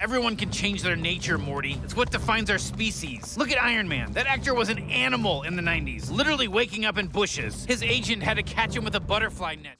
Everyone can change their nature, Morty. It's what defines our species. Look at Iron Man. That actor was an animal in the 90s, literally waking up in bushes. His agent had to catch him with a butterfly net.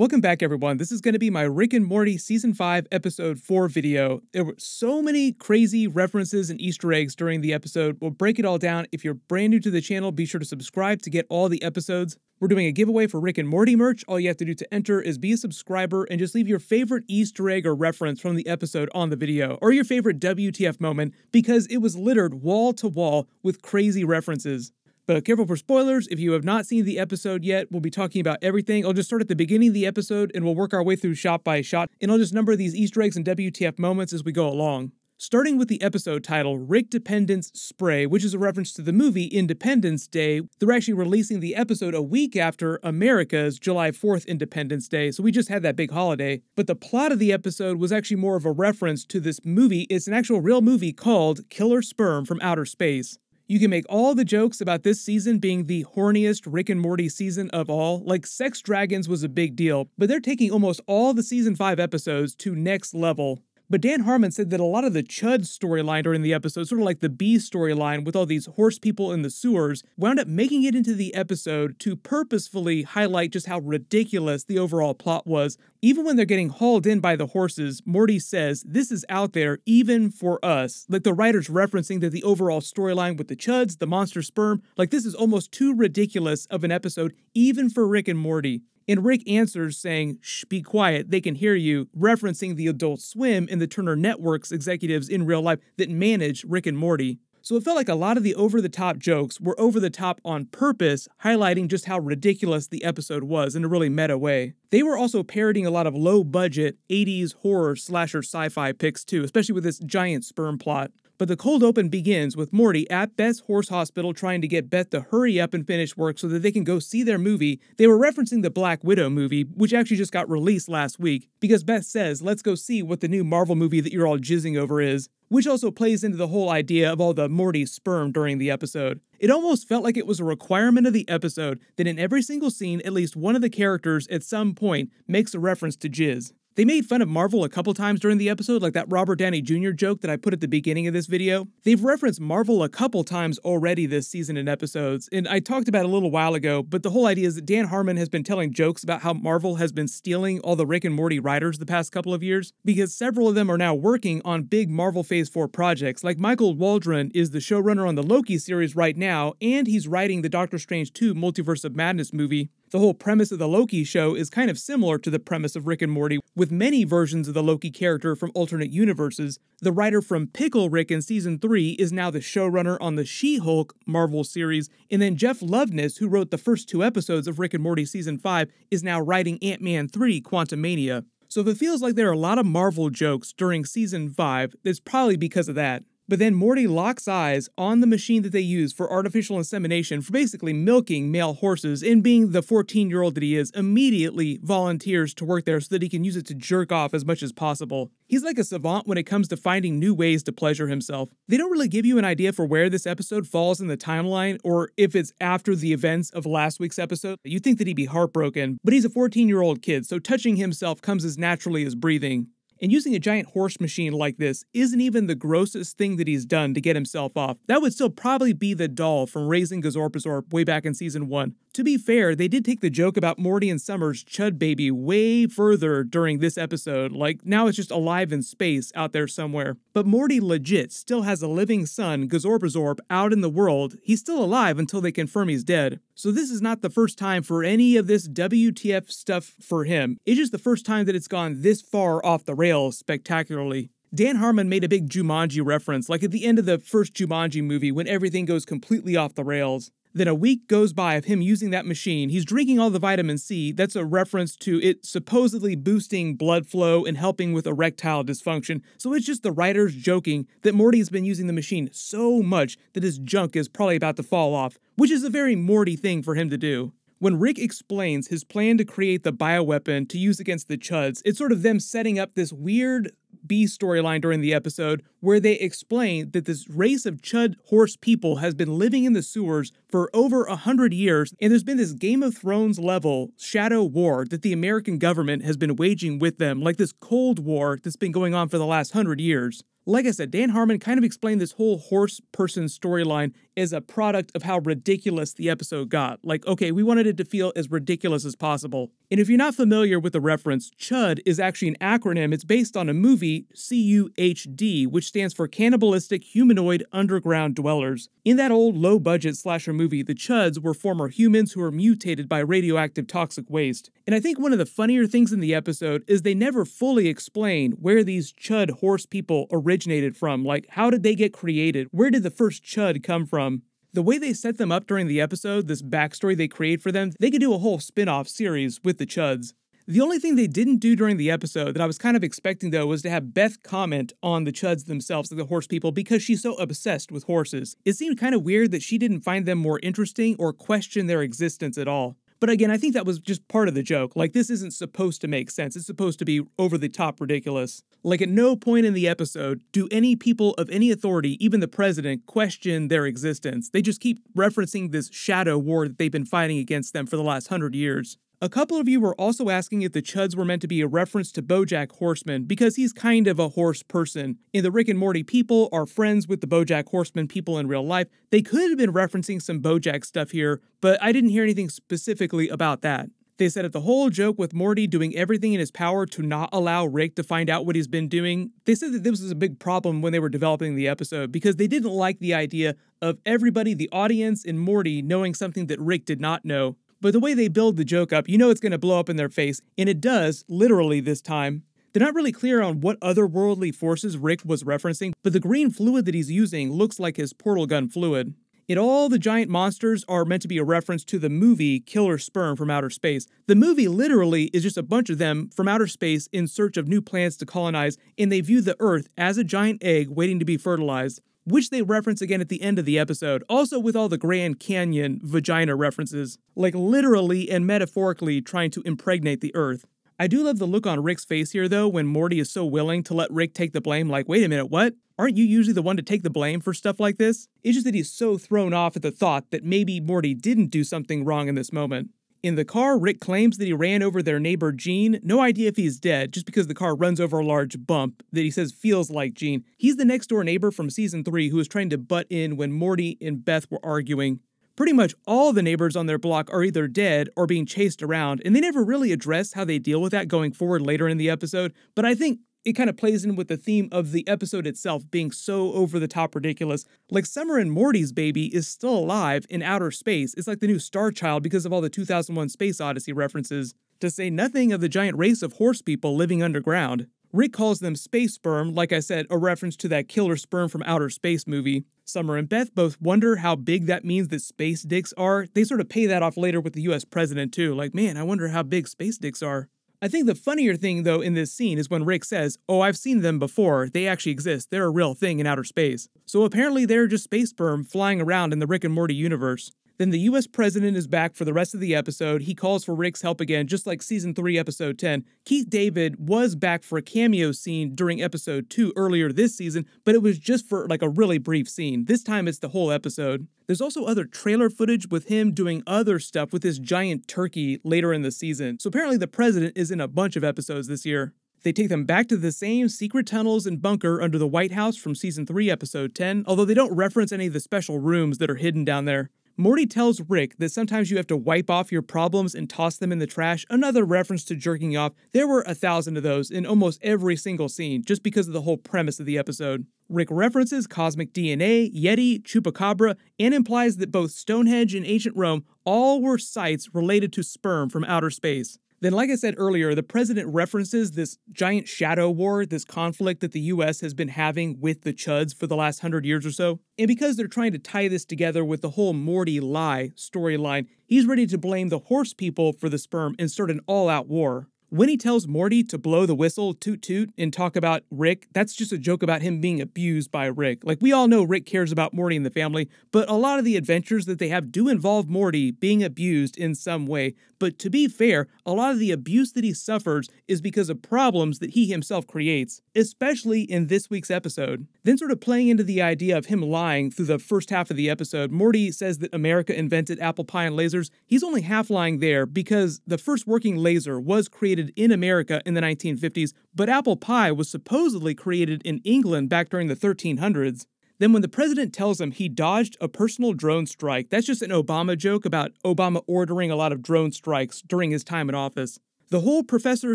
Welcome back, everyone. This is going to be my Rick and Morty Season 5, Episode 4 video. There were so many crazy references and Easter eggs during the episode. We'll break it all down. If you're brand new to the channel, be sure to subscribe to get all the episodes. We're doing a giveaway for Rick and Morty merch. All you have to do to enter is be a subscriber and just leave your favorite Easter egg or reference from the episode on the video, or your favorite WTF moment, because it was littered wall to wall with crazy references. But careful for spoilers, if you have not seen the episode yet, we'll be talking about everything. I'll just start at the beginning of the episode and we'll work our way through shot by shot, and I'll just number these Easter eggs and WTF moments as we go along. Starting with the episode title, Rickdependence Spray, which is a reference to the movie Independence Day. They're actually releasing the episode a week after America's July 4th Independence Day, so we just had that big holiday. But the plot of the episode was actually more of a reference to this movie. It's an actual real movie called Killer Sperm from Outer Space. You can make all the jokes about this season being the horniest Rick and Morty season of all. Like, Sex Dragons was a big deal, but they're taking almost all the season 5 episodes to next level. But Dan Harmon said that a lot of the Chud storyline during the episode, sort of like the B storyline with all these horse people in the sewers, wound up making it into the episode to purposefully highlight just how ridiculous the overall plot was. Even when they're getting hauled in by the horses, Morty says, This is out there even for us. Like the writer's referencing that the overall storyline with the Chuds, the monster sperm, like this is almost too ridiculous of an episode, even for Rick and Morty. And Rick answers saying, shh, be quiet, they can hear you, referencing the Adult Swim and the Turner Network's executives in real life that manage Rick and Morty. So it felt like a lot of the over the top jokes were over the top on purpose, highlighting just how ridiculous the episode was in a really meta way. They were also parodying a lot of low budget 80s horror slasher sci fi picks too, especially with this giant sperm plot. But the cold open begins with Morty at Beth's horse hospital trying to get Beth to hurry up and finish work so that they can go see their movie. They were referencing the Black Widow movie, which actually just got released last week, because Beth says, let's go see what the new Marvel movie that you're all jizzing over is which also plays into the whole idea of all the Morty sperm during the episode. It almost felt like it was a requirement of the episode that in every single scene, at least one of the characters at some point makes a reference to jizz. They made fun of Marvel a couple times during the episode, like that Robert Downey Jr. joke that I put at the beginning of this video. They've referenced Marvel a couple times already this season in episodes, and I talked about a little while ago, but the whole idea is that Dan Harmon has been telling jokes about how Marvel has been stealing all the Rick and Morty writers the past couple of years, because several of them are now working on big Marvel Phase 4 projects, like Michael Waldron is the showrunner on the Loki series right now, and he's writing the Doctor Strange 2 Multiverse of Madness movie, the whole premise of the Loki show is kind of similar to the premise of Rick and Morty, with many versions of the Loki character from alternate universes. The writer from Pickle Rick in season 3 is now the showrunner on the She Hulk Marvel series, and then Jeff Loveness, who wrote the first two episodes of Rick and Morty season 5, is now writing Ant Man 3 Quantumania. So if it feels like there are a lot of Marvel jokes during season 5, it's probably because of that. But then Morty locks eyes on the machine that they use for artificial insemination for basically milking male horses, and being the 14 year old that he is, immediately volunteers to work there so that he can use it to jerk off as much as possible. He's like a savant when it comes to finding new ways to pleasure himself. They don't really give you an idea for where this episode falls in the timeline, or if it's after the events of last week's episode. You'd think that he'd be heartbroken, but he's a 14 year old kid, so touching himself comes as naturally as breathing. And using a giant horse machine like this isn't even the grossest thing that he's done to get himself off. That would still probably be the doll from Raising Gazorpazorp way back in season 1. To be fair, they did take the joke about Morty and Summers' Chud baby way further during this episode, like now it's just alive in space out there somewhere. But Morty legit still has a living son, Gazorpazorp, out in the world. He's still alive until they confirm he's dead. So this is not the first time for any of this WTF stuff for him. It's just the first time that it's gone this far off the rails spectacularly. Dan Harmon made a big Jumanji reference, like at the end of the first Jumanji movie when everything goes completely off the rails. Then a week goes by of him using that machine. He's drinking all the vitamin C. That's a reference to it supposedly boosting blood flow and helping with erectile dysfunction. So it's just the writers joking that Morty's been using the machine so much that his junk is probably about to fall off, which is a very Morty thing for him to do. When Rick explains his plan to create the bioweapon to use against the Chuds, it's sort of them setting up this weird B storyline during the episode where they explain that this race of Chud horse people has been living in the sewers for over a hundred years, and there's been this Game of Thrones level shadow war that the American government has been waging with them, like this Cold War that's been going on for the last hundred years. Like I said, Dan Harmon kind of explained this whole horse person storyline as a product of how ridiculous the episode got. Like, okay, we wanted it to feel as ridiculous as possible. And if you're not familiar with the reference, CHUD is actually an acronym. It's based on a movie, CHUD, which stands for Cannibalistic Humanoid Underground Dwellers. In that old low budget slasher movie, the CHUDs were former humans who were mutated by radioactive toxic waste. And I think one of the funnier things in the episode is they never fully explain where these CHUD horse people originated from. Like, how did they get created? Where did the first CHUD come from? The way they set them up during the episode, this backstory they create for them, they could do a whole spin off series with the Chuds. The only thing they didn't do during the episode that I was kind of expecting though was to have Beth comment on the Chuds themselves, like the horse people, because she's so obsessed with horses. It seemed kind of weird that she didn't find them more interesting or question their existence at all. But again, I think that was just part of the joke. Like, this isn't supposed to make sense. It's supposed to be over the top ridiculous. Like, at no point in the episode do any people of any authority, even the president, question their existence. They just keep referencing this shadow war that they've been fighting against them for the last hundred years. A couple of you were also asking if the Chuds were meant to be a reference to Bojack Horseman because he's kind of a horse person. And the Rick and Morty people are friends with the Bojack Horseman people in real life. They could have been referencing some Bojack stuff here, but I didn't hear anything specifically about that. They said that the whole joke with Morty doing everything in his power to not allow Rick to find out what he's been doing, they said that this was a big problem when they were developing the episode because they didn't like the idea of everybody, the audience, and Morty knowing something that Rick did not know. But the way they build the joke up, you know it's going to blow up in their face, and it does, literally this time. They're not really clear on what otherworldly forces Rick was referencing, but the green fluid that he's using looks like his portal gun fluid. And all the giant monsters are meant to be a reference to the movie Killer Sperm from Outer Space. The movie literally is just a bunch of them from outer space in search of new planets to colonize, and they view the Earth as a giant egg waiting to be fertilized which they reference again at the end of the episode, also with all the Grand Canyon vagina references, like literally and metaphorically trying to impregnate the Earth. I do love the look on Rick's face here, though, when Morty is so willing to let Rick take the blame, like, wait a minute, what? Aren't you usually the one to take the blame for stuff like this? It's just that he's so thrown off at the thought that maybe Morty didn't do something wrong in this moment. In the car, Rick claims that he ran over their neighbor Gene. No idea if he's dead, just because the car runs over a large bump that he says feels like Gene. He's the next door neighbor from season 3 who was trying to butt in when Morty and Beth were arguing. Pretty much all the neighbors on their block are either dead or being chased around, and they never really address how they deal with that going forward later in the episode. But I think it kind of plays in with the theme of the episode itself being so over the top ridiculous. Like Summer and Morty's baby is still alive in outer space. It's like the new Star Child because of all the 2001 Space Odyssey references, to say nothing of the giant race of horse people living underground. Rick calls them space sperm, like I said, a reference to that killer sperm from outer space movie. Summer and Beth both wonder how big that means that space dicks are. They sort of pay that off later with the US president, too. Like, man, I wonder how big space dicks are. I think the funnier thing, though, in this scene is when Rick says, Oh, I've seen them before. They actually exist. They're a real thing in outer space. So apparently they're just space sperm flying around in the Rick and Morty universe. Then the US president is back for the rest of the episode. He calls for Rick's help again, just like season 3, episode 10. Keith David was back for a cameo scene during episode 2 earlier this season, but it was just for like a really brief scene. This time it's the whole episode. There's also other trailer footage with him doing other stuff with this giant turkey later in the season. So apparently the president is in a bunch of episodes this year. They take them back to the same secret tunnels and bunker under the White House from season 3, episode 10, although they don't reference any of the special rooms that are hidden down there. Morty tells Rick that sometimes you have to wipe off your problems and toss them in the trash, another reference to jerking off. There were a thousand of those in almost every single scene, just because of the whole premise of the episode. Rick references cosmic DNA, Yeti, Chupacabra, and implies that both Stonehenge and ancient Rome all were sites related to sperm from outer space. Then, like I said earlier, the president references this giant shadow war, this conflict that the US has been having with the Chuds for the last hundred years or so. And because they're trying to tie this together with the whole Morty lie storyline, he's ready to blame the horse people for the sperm and start an all out war. When he tells Morty to blow the whistle, toot toot, and talk about Rick, that's just a joke about him being abused by Rick. Like, we all know Rick cares about Morty and the family, but a lot of the adventures that they have do involve Morty being abused in some way. But to be fair, a lot of the abuse that he suffers is because of problems that he himself creates, especially in this week's episode. Then, sort of playing into the idea of him lying through the first half of the episode, Morty says that America invented apple pie and lasers. He's only half lying there because the first working laser was created created in America in the 1950s, but apple pie was supposedly created in England back during the 1300s. Then, when the president tells him he dodged a personal drone strike, that's just an Obama joke about Obama ordering a lot of drone strikes during his time in office. The whole Professor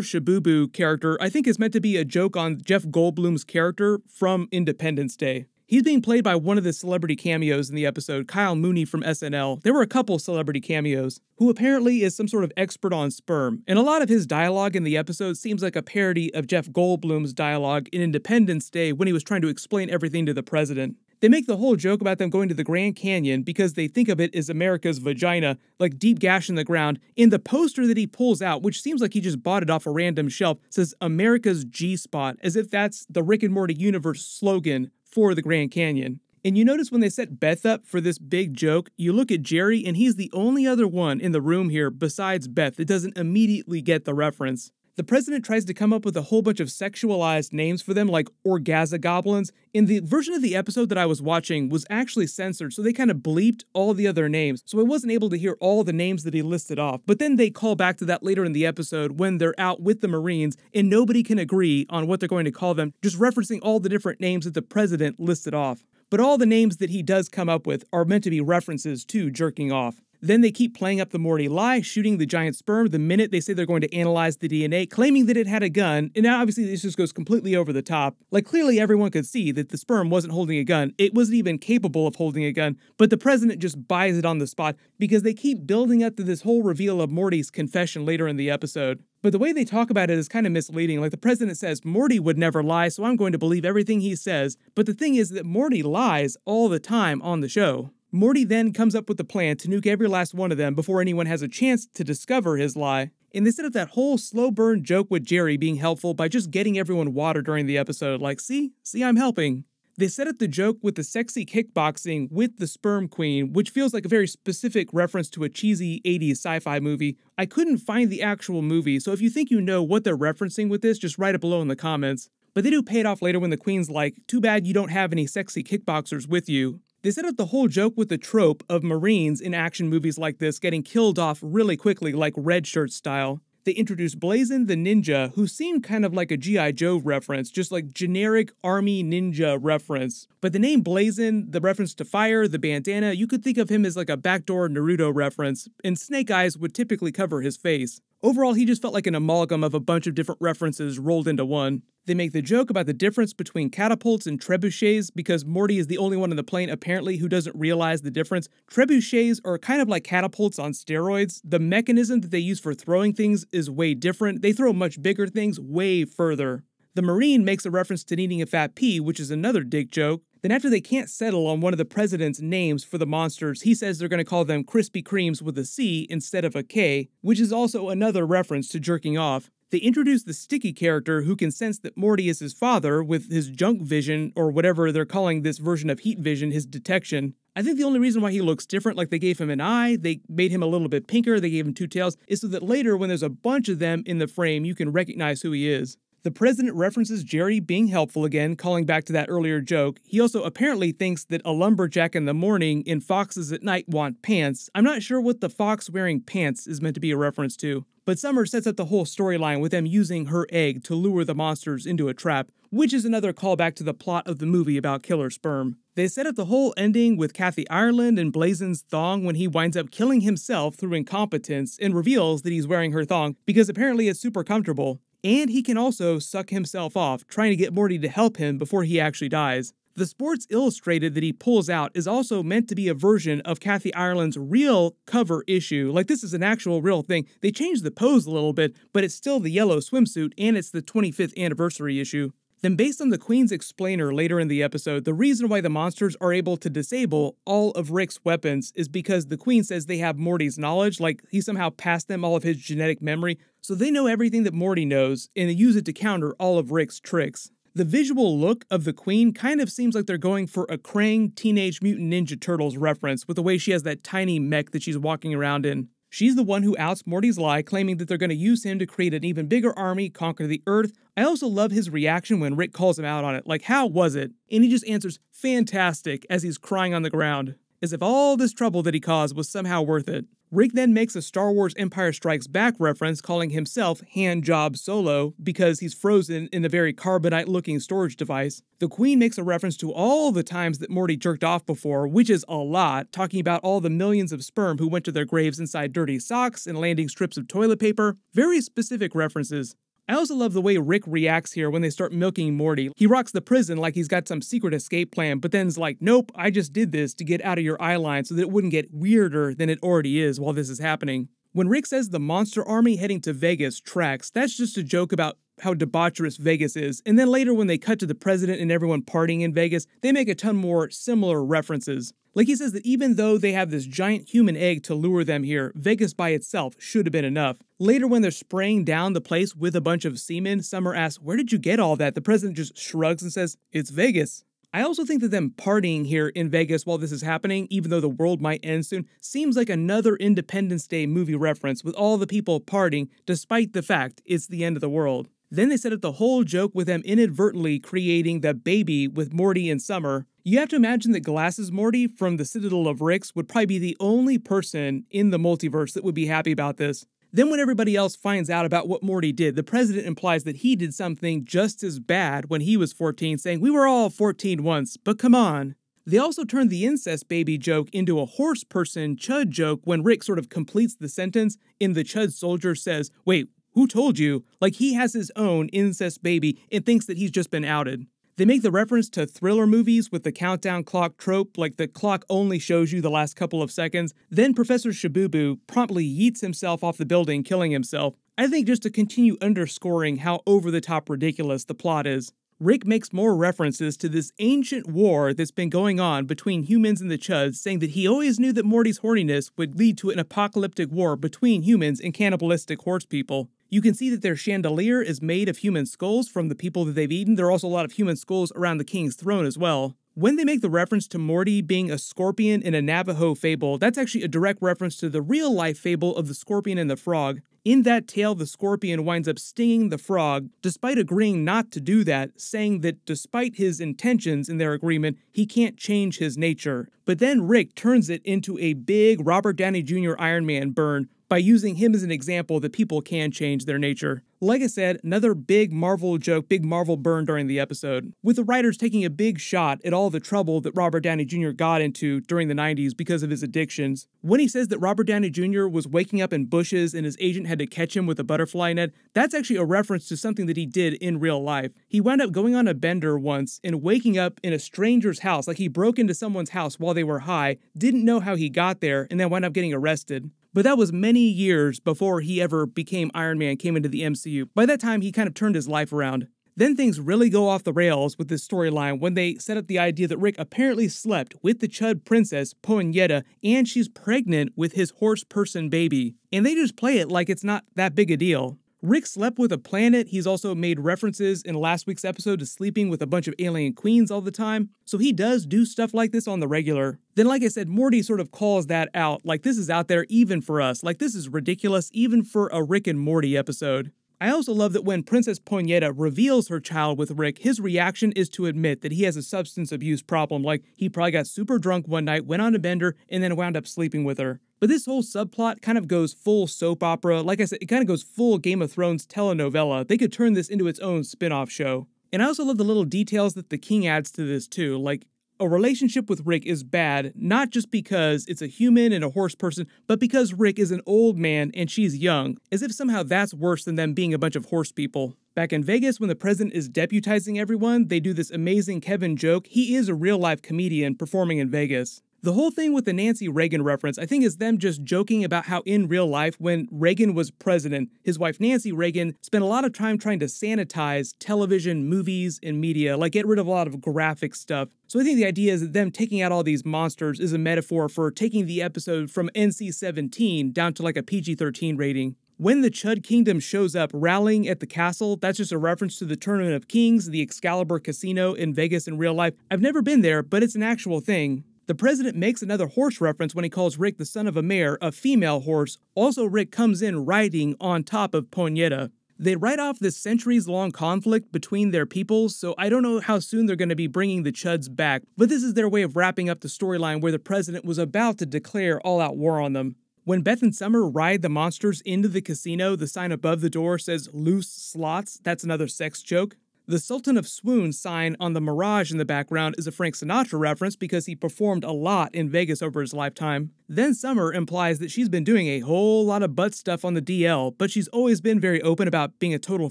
Shabubu character, I think, is meant to be a joke on Jeff Goldblum's character from Independence Day. He's being played by one of the celebrity cameos in the episode, Kyle Mooney from SNL. There were a couple celebrity cameos, who apparently is some sort of expert on sperm, and a lot of his dialogue in the episode seems like a parody of Jeff Goldblum's dialogue in Independence Day when he was trying to explain everything to the president. They make the whole joke about them going to the Grand Canyon because they think of it as America's vagina, like deep gash in the ground. In the poster that he pulls out, which seems like he just bought it off a random shelf, says America's G spot, as if that's the Rick and Morty universe slogan for the Grand Canyon. And you notice when they set Beth up for this big joke, you look at Jerry, and he's the only other one in the room here besides Beth that doesn't immediately get the reference. The president tries to come up with a whole bunch of sexualized names for them, like Orgazagoblins. In the version of the episode that I was watching was actually censored, so they kind of bleeped all the other names, so I wasn't able to hear all the names that he listed off. But then they call back to that later in the episode when they're out with the Marines and nobody can agree on what they're going to call them, just referencing all the different names that the president listed off. But all the names that he does come up with are meant to be references to jerking off. Then they keep playing up the Morty lie, shooting the giant sperm the minute they say they're going to analyze the DNA, claiming that it had a gun. And now, obviously, this just goes completely over the top. Like, clearly, everyone could see that the sperm wasn't holding a gun. It wasn't even capable of holding a gun, but the president just buys it on the spot because they keep building up to this whole reveal of Morty's confession later in the episode. But the way they talk about it is kind of misleading. Like the president says, Morty would never lie, so I'm going to believe everything he says. But the thing is that Morty lies all the time on the show. Morty then comes up with a plan to nuke every last one of them before anyone has a chance to discover his lie. And they set up that whole slow burn joke with Jerry being helpful by just getting everyone water during the episode, like, see, see, I'm helping. They set up the joke with the sexy kickboxing with the sperm queen, which feels like a very specific reference to a cheesy 80s sci fi movie. I couldn't find the actual movie, so if you think you know what they're referencing with this, just write it below in the comments. But they do pay it off later when the queen's like, too bad you don't have any sexy kickboxers with you. They set up the whole joke with the trope of Marines in action movies like this getting killed off really quickly, like Red Shirt style. They introduced Blazin the Ninja, who seemed kind of like a G.I. Joe reference, just like generic Army Ninja reference. But the name Blazin, the reference to fire, the bandana, you could think of him as like a backdoor Naruto reference, and Snake Eyes would typically cover his face. Overall, he just felt like an amalgam of a bunch of different references rolled into one. They make the joke about the difference between catapults and trebuchets because Morty is the only one on the plane apparently who doesn't realize the difference. Trebuchets are kind of like catapults on steroids. The mechanism that they use for throwing things is way different. They throw much bigger things way further. The Marine makes a reference to needing a fat pea, which is another dick joke. Then, after they can't settle on one of the president's names for the monsters, he says they're going to call them Krispy Kremes with a C instead of a K, which is also another reference to jerking off. They introduce the Sticky character who can sense that Morty is his father with his junk vision, or whatever they're calling this version of heat vision, his detection. I think the only reason why he looks different, like they gave him an eye, they made him a little bit pinker, they gave him two tails, is so that later when there's a bunch of them in the frame, you can recognize who he is. The president references Jerry being helpful again, calling back to that earlier joke. He also apparently thinks that a lumberjack in the morning and foxes at night want pants. I'm not sure what the fox wearing pants is meant to be a reference to. But Summer sets up the whole storyline with them using her egg to lure the monsters into a trap, which is another callback to the plot of the movie about killer sperm. They set up the whole ending with Kathy Ireland and Blazin's thong when he winds up killing himself through incompetence and reveals that he's wearing her thong because apparently it's super comfortable. And he can also suck himself off, trying to get Morty to help him before he actually dies. The Sports Illustrated that he pulls out is also meant to be a version of Kathy Ireland's real cover issue. Like, this is an actual real thing. They changed the pose a little bit, but it's still the yellow swimsuit, and it's the 25th anniversary issue. Then, based on the Queen's explainer later in the episode, the reason why the monsters are able to disable all of Rick's weapons is because the Queen says they have Morty's knowledge, like he somehow passed them all of his genetic memory, so they know everything that Morty knows, and use it to counter all of Rick's tricks. The visual look of the Queen kind of seems like they're going for a Krang Teenage Mutant Ninja Turtles reference with the way she has that tiny mech that she's walking around in. She's the one who outs Morty's lie, claiming that they're going to use him to create an even bigger army, conquer the Earth. I also love his reaction when Rick calls him out on it, like, how was it? And he just answers, fantastic, as he's crying on the ground, as if all this trouble that he caused was somehow worth it. Rick then makes a Star Wars Empire Strikes Back reference calling himself Hand Job Solo because he's frozen in a very carbonite looking storage device. The Queen makes a reference to all the times that Morty jerked off before, which is a lot, talking about all the millions of sperm who went to their graves inside dirty socks and landing strips of toilet paper. Very specific references. I also love the way Rick reacts here when they start milking Morty. He rocks the prison like he's got some secret escape plan, but then's like, nope, I just did this to get out of your eye line so that it wouldn't get weirder than it already is while this is happening. When Rick says the monster army heading to Vegas tracks, that's just a joke about how debaucherous Vegas is. And then later, when they cut to the president and everyone partying in Vegas, they make a ton more similar references. Like he says that even though they have this giant human egg to lure them here, Vegas by itself should have been enough. Later, when they're spraying down the place with a bunch of semen, Summer asks, Where did you get all that? The president just shrugs and says, It's Vegas. I also think that them partying here in Vegas while this is happening, even though the world might end soon, seems like another Independence Day movie reference with all the people partying, despite the fact it's the end of the world. Then they set up the whole joke with them inadvertently creating the baby with Morty and Summer. You have to imagine that Glasses Morty from the Citadel of Ricks would probably be the only person in the multiverse that would be happy about this. Then, when everybody else finds out about what Morty did, the president implies that he did something just as bad when he was 14, saying, We were all 14 once, but come on. They also turned the incest baby joke into a horse person Chud joke when Rick sort of completes the sentence in the Chud soldier says, Wait, who told you? Like he has his own incest baby and thinks that he's just been outed. They make the reference to thriller movies with the countdown clock trope, like the clock only shows you the last couple of seconds. Then Professor Shabubu promptly yeets himself off the building, killing himself. I think just to continue underscoring how over the top ridiculous the plot is. Rick makes more references to this ancient war that's been going on between humans and the Chuds, saying that he always knew that Morty's horniness would lead to an apocalyptic war between humans and cannibalistic horse people. You can see that their chandelier is made of human skulls from the people that they've eaten. There are also a lot of human skulls around the king's throne as well. When they make the reference to Morty being a scorpion in a Navajo fable, that's actually a direct reference to the real life fable of the scorpion and the frog. In that tale, the scorpion winds up stinging the frog, despite agreeing not to do that, saying that despite his intentions in their agreement, he can't change his nature. But then Rick turns it into a big Robert Downey Jr. Iron Man burn, by using him as an example that people can change their nature. Like I said, another big Marvel joke, big Marvel burn during the episode, with the writers taking a big shot at all the trouble that Robert Downey Jr. got into during the 90s because of his addictions. When he says that Robert Downey Jr. was waking up in bushes and his agent had to catch him with a butterfly net, that's actually a reference to something that he did in real life. He wound up going on a bender once and waking up in a stranger's house, like he broke into someone's house while they were high, didn't know how he got there, and then wound up getting arrested. But that was many years before he ever became Iron Man, came into the MCU. By that time, he kind of turned his life around. Then things really go off the rails with this storyline when they set up the idea that Rick apparently slept with the Chud princess, Poneta, and she's pregnant with his horse person baby. And they just play it like it's not that big a deal. Rick slept with a planet. He's also made references in last week's episode to sleeping with a bunch of alien queens all the time. So he does do stuff like this on the regular. Then, like I said, Morty sort of calls that out like this is out there even for us. Like this is ridiculous even for a Rick and Morty episode. I also love that when Princess Poneta reveals her child with Rick, his reaction is to admit that he has a substance abuse problem, like he probably got super drunk one night, went on a bender, and then wound up sleeping with her. But this whole subplot kind of goes full soap opera. Like I said, it kind of goes full Game of Thrones telenovela. They could turn this into its own spin off show. And I also love the little details that the king adds to this too. Like, a relationship with Rick is bad, not just because it's a human and a horse person, but because Rick is an old man and she's young, as if somehow that's worse than them being a bunch of horse people. Back in Vegas, when the president is deputizing everyone, they do this amazing Kevin joke. He is a real life comedian performing in Vegas. The whole thing with the Nancy Reagan reference, I think, is them just joking about how in real life, when Reagan was president, his wife Nancy Reagan spent a lot of time trying to sanitize television, movies, and media, like get rid of a lot of graphic stuff. So I think the idea is that them taking out all these monsters is a metaphor for taking the episode from NC 17 down to like a PG 13 rating. When the Chud Kingdom shows up rallying at the castle, that's just a reference to the Tournament of Kings, the Excalibur Casino in Vegas in real life. I've never been there, but it's an actual thing. The president makes another horse reference when he calls Rick the son of a mare a female horse. Also, Rick comes in riding on top of Poneta. They write off this centuries long conflict between their peoples, so I don't know how soon they're going to be bringing the Chuds back, but this is their way of wrapping up the storyline where the president was about to declare all out war on them. When Beth and Summer ride the monsters into the casino, the sign above the door says loose slots. That's another sex joke. The Sultan of Swoon sign on the Mirage in the background is a Frank Sinatra reference because he performed a lot in Vegas over his lifetime. Then Summer implies that she's been doing a whole lot of butt stuff on the DL, but she's always been very open about being a total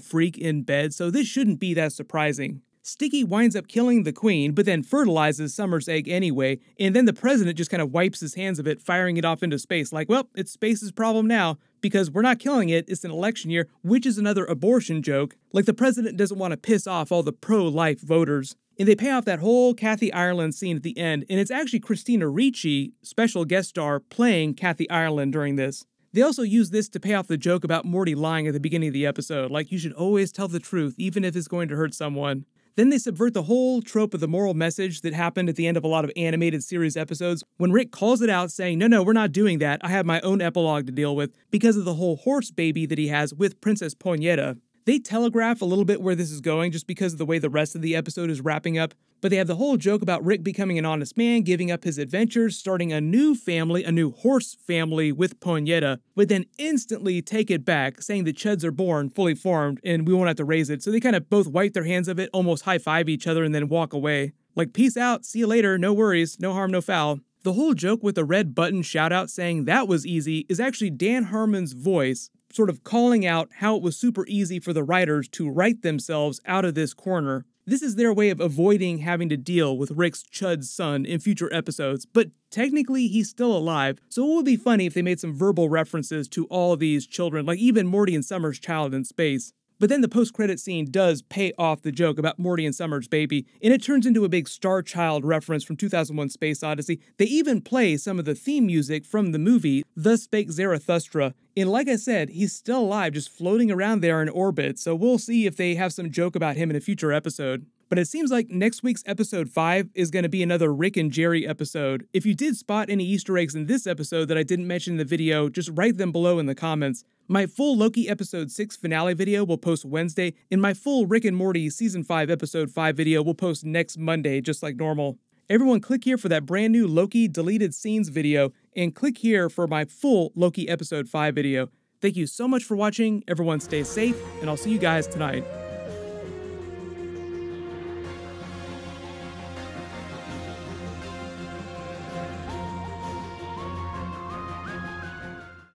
freak in bed, so this shouldn't be that surprising. Sticky winds up killing the queen, but then fertilizes Summer's egg anyway, and then the president just kind of wipes his hands of it, firing it off into space, like, well, it's space's problem now, because we're not killing it, it's an election year, which is another abortion joke. Like the president doesn't want to piss off all the pro life voters. And they pay off that whole Kathy Ireland scene at the end, and it's actually Christina Ricci, special guest star, playing Kathy Ireland during this. They also use this to pay off the joke about Morty lying at the beginning of the episode, like you should always tell the truth, even if it's going to hurt someone. Then they subvert the whole trope of the moral message that happened at the end of a lot of animated series episodes when Rick calls it out saying, No, no, we're not doing that. I have my own epilogue to deal with because of the whole horse baby that he has with Princess Poneta. They telegraph a little bit where this is going just because of the way the rest of the episode is wrapping up, but they have the whole joke about Rick becoming an honest man, giving up his adventures, starting a new family, a new horse family with Poneta, but then instantly take it back, saying the Chuds are born, fully formed, and we won't have to raise it. So they kind of both wipe their hands of it, almost high five each other, and then walk away. Like, peace out, see you later, no worries, no harm, no foul. The whole joke with the red button shout out saying that was easy is actually Dan Harmon's voice sort of calling out how it was super easy for the writers to write themselves out of this corner. This is their way of avoiding having to deal with Rick's Chud's son in future episodes, but technically he's still alive, so it would be funny if they made some verbal references to all these children, like even Morty and Summer's child in space. But then the post credit scene does pay off the joke about Morty and Summer's baby, and it turns into a big Star Child reference from 2001 Space Odyssey. They even play some of the theme music from the movie Thus Spake Zarathustra. And like I said, he's still alive, just floating around there in orbit, so we'll see if they have some joke about him in a future episode. But it seems like next week's episode 5 is going to be another Rick and Jerry episode. If you did spot any Easter eggs in this episode that I didn't mention in the video, just write them below in the comments. My full Loki episode 6 finale video will post Wednesday, and my full Rick and Morty season 5 episode 5 video will post next Monday, just like normal. Everyone click here for that brand new Loki deleted scenes video, and click here for my full Loki episode 5 video. Thank you so much for watching, everyone stay safe, and I'll see you guys tonight.